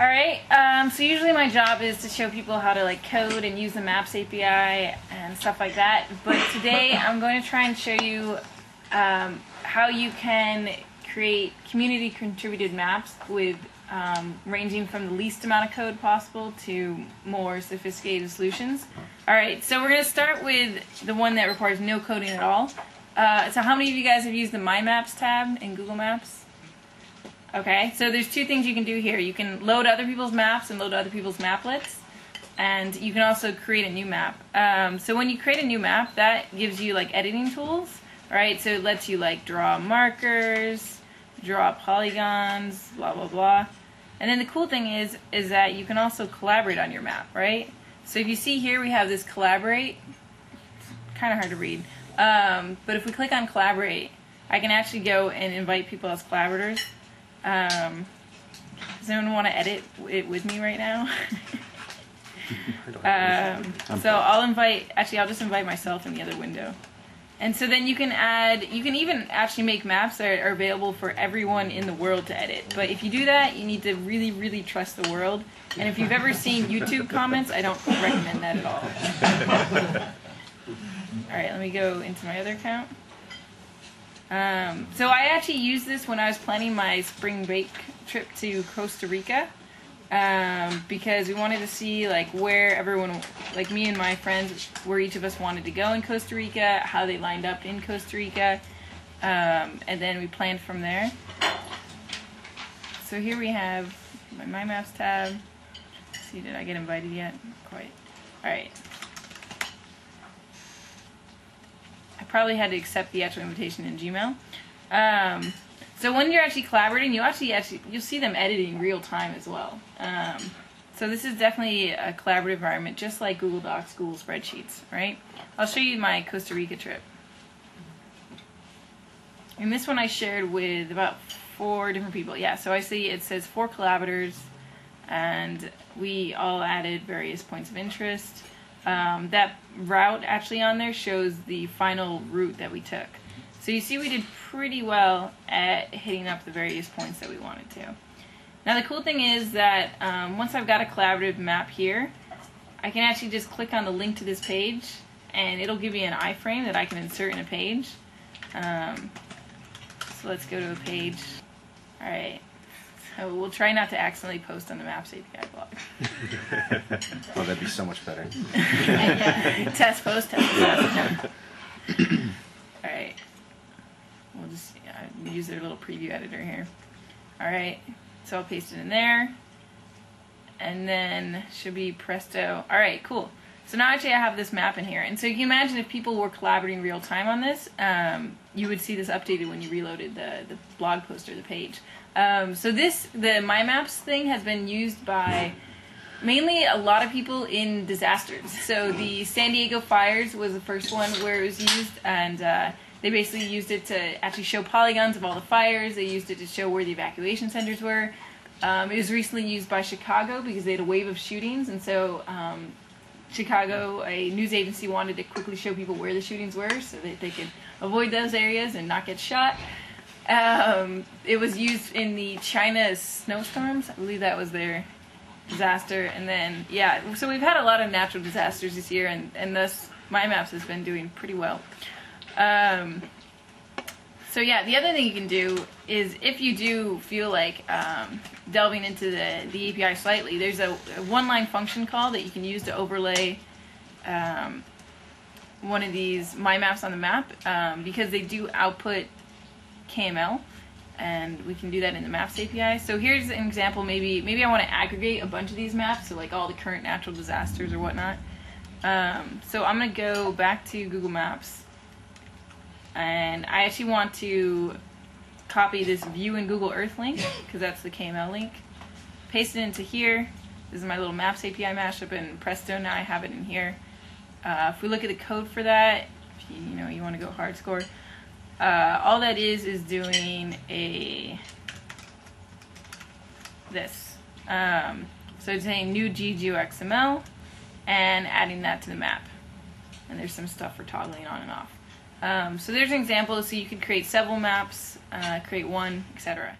All right. Um, so usually my job is to show people how to like code and use the Maps API and stuff like that. But today I'm going to try and show you um, how you can create community contributed maps with um, ranging from the least amount of code possible to more sophisticated solutions. All right. So we're going to start with the one that requires no coding at all. Uh, so how many of you guys have used the My Maps tab in Google Maps? Okay, so there's two things you can do here. You can load other people's maps and load other people's maplets, and you can also create a new map. Um, so when you create a new map, that gives you like editing tools, right? So it lets you like draw markers, draw polygons, blah blah blah. And then the cool thing is, is that you can also collaborate on your map, right? So if you see here, we have this collaborate. Kind of hard to read, um, but if we click on collaborate, I can actually go and invite people as collaborators. Um, does anyone want to edit it with me right now? um, so I'll invite, actually I'll just invite myself in the other window. And so then you can add, you can even actually make maps that are available for everyone in the world to edit. But if you do that, you need to really, really trust the world. And if you've ever seen YouTube comments, I don't recommend that at all. all right, let me go into my other account. Um, so I actually used this when I was planning my spring break trip to Costa Rica um, because we wanted to see like where everyone, like me and my friends, where each of us wanted to go in Costa Rica, how they lined up in Costa Rica, um, and then we planned from there. So here we have my My Maps tab. Let's see, did I get invited yet? Quite. All right. Probably had to accept the actual invitation in Gmail. Um, so when you're actually collaborating, you actually actually you'll see them editing real time as well. Um, so this is definitely a collaborative environment, just like Google Docs, Google Spreadsheets, right? I'll show you my Costa Rica trip. And this one I shared with about four different people. Yeah, so I see it says four collaborators, and we all added various points of interest. Um, that route actually on there shows the final route that we took. So you see we did pretty well at hitting up the various points that we wanted to. Now the cool thing is that um, once I've got a collaborative map here, I can actually just click on the link to this page and it'll give me an iframe that I can insert in a page. Um, so let's go to a page. Alright, so we'll try not to accidentally post on the Maps API blog. oh, that'd be so much better. test post test. post. All right. We'll just uh, use their little preview editor here. All right. So I'll paste it in there. And then should be presto. All right, cool. So now actually I have this map in here. And so you can imagine if people were collaborating real time on this, um, you would see this updated when you reloaded the, the blog post or the page. Um, so this, the My Maps thing has been used by mainly a lot of people in disasters. So the San Diego fires was the first one where it was used, and uh, they basically used it to actually show polygons of all the fires. They used it to show where the evacuation centers were. Um, it was recently used by Chicago because they had a wave of shootings, and so um, Chicago, a news agency, wanted to quickly show people where the shootings were so that they could avoid those areas and not get shot. Um, it was used in the China snowstorms. I believe that was their disaster. And then, yeah, so we've had a lot of natural disasters this year, and, and thus my maps has been doing pretty well. Um, so yeah, the other thing you can do is if you do feel like um, delving into the, the API slightly, there's a, a one-line function call that you can use to overlay um, one of these my maps on the map um, because they do output KML and we can do that in the Maps API. So here's an example, maybe maybe I want to aggregate a bunch of these maps, so like all the current natural disasters or whatnot. Um, so I'm going to go back to Google Maps, and I actually want to copy this view in Google Earth link, because that's the KML link, paste it into here. This is my little Maps API mashup in Presto, now I have it in here. Uh, if we look at the code for that, if you, you know, you want to go hard score, uh, all that is is doing a this. Um, so it's saying new GeoXML and adding that to the map. And there's some stuff for toggling on and off. Um, so there's an example. So you could create several maps, uh, create one, etc.